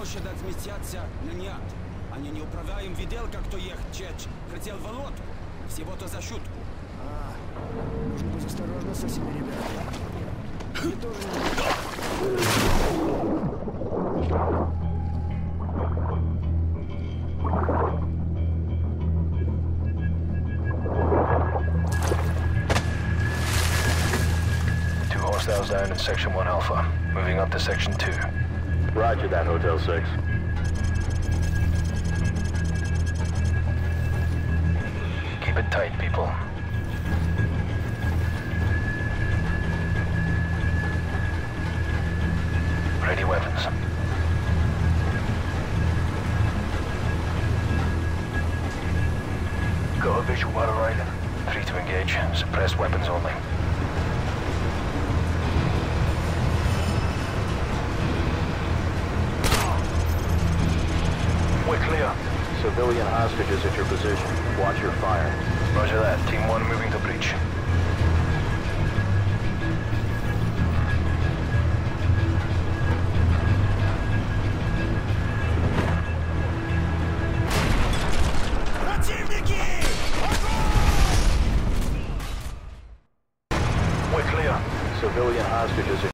площадь сместятся на нет. Они не управляем видел, как то ехать чеч. Хотел в лодку. Всего-то за шутку. А, нужно быть осторожно с этими ребятами. Они тоже не... Two hostiles down in Section 1 Alpha. Moving up to Section 2. Roger that, Hotel 6. Keep it tight, people. Ready weapons. Got a visual arriving. Three to engage. Suppressed weapons only. clear. Civilian hostages at your position. Watch your fire. Roger that. Team 1 moving to breach. We're clear. Civilian hostages